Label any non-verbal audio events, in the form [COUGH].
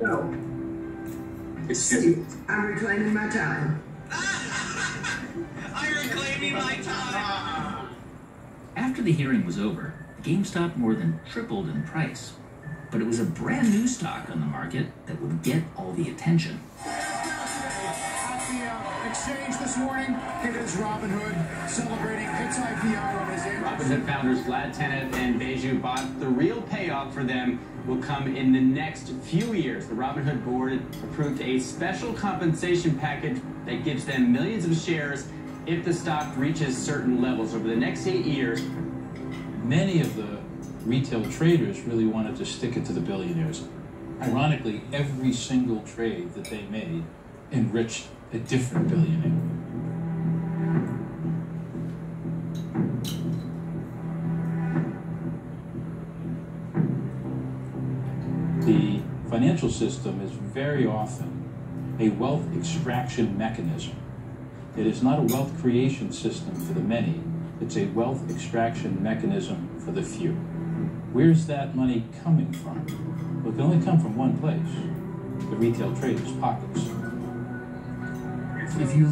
No. Excuse me. I'm reclaiming my time. [LAUGHS] I'm reclaiming my time. After the hearing was over, GameStop more than tripled in price. But it was a brand new stock on the market that would get all the attention. At the uh, exchange this morning, it is Robinhood celebrating its IPO Robinhood founders Vlad Tenev and Baiju Bhatt the real payoff for them will come in the next few years. The Robinhood board approved a special compensation package that gives them millions of shares if the stock reaches certain levels over the next eight years. Many of the retail traders really wanted to stick it to the billionaires. Ironically, every single trade that they made enriched a different billionaire. The financial system is very often a wealth extraction mechanism. It is not a wealth creation system for the many, it's a wealth extraction mechanism for the few. Where's that money coming from? Well, it can only come from one place the retail traders' pockets. If you